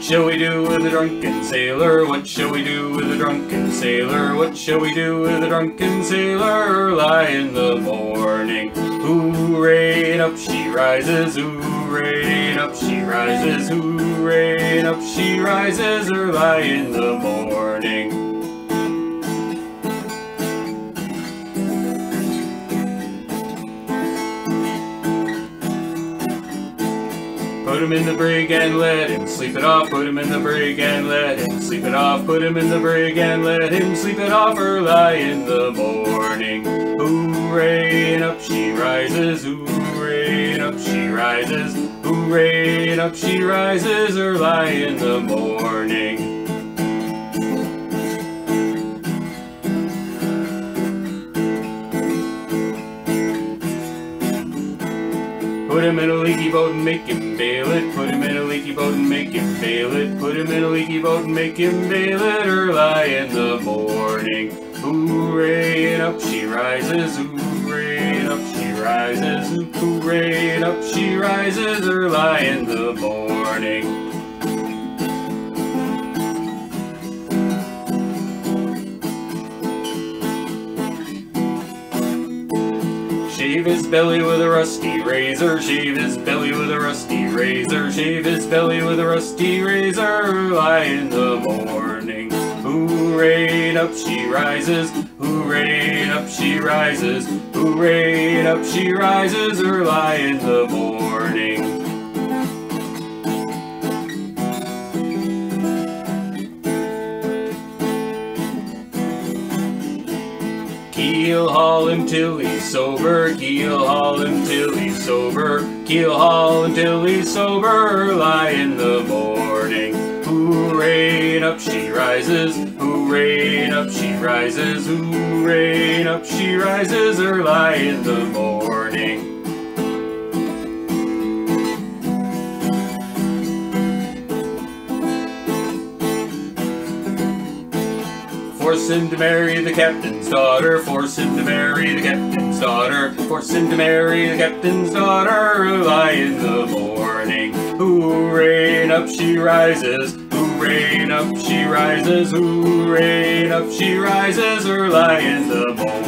shall we do with a drunken sailor? What shall we do with a drunken sailor? What shall we do with a drunken sailor? Early in the morning. Hooray, and up she rises, hooray, and up she rises, hooray, and up she rises early in the morning. Put him in the brig and let him sleep it off. Put him in the brig and let him sleep it off. Put him in the brig and let him sleep it off early in the morning. Hooray, and up she rises. Hooray, and up she rises. Hooray, and up she rises early in the morning. Put him in a leaky boat and make him bail it. Put him in a leaky boat and make him bail it. Put him in a leaky boat and make him bail it early in the morning. Hooray, and up she rises. Hooray, and up she rises. Hooray, and up she rises early in the morning. Shave his belly with a rusty razor, shave his belly with a rusty razor, shave his belly with a rusty razor, lie in the morning. Hooray, up she rises, hooray, up she rises, hooray, up she rises, early in the morning. Keel haul him till he's sober, keel haul him till he's sober, keel haul till he's sober, lie in the morning. Hooray, up she rises, hooray, up she rises, hooray, up she rises, or lie in the morning. Force him to marry the captain's daughter, force him to marry the captain's daughter, force him to marry the captain's daughter, early in the morning. Hooray, up she rises, hooray, up she rises, hooray, up she rises, early in the morning.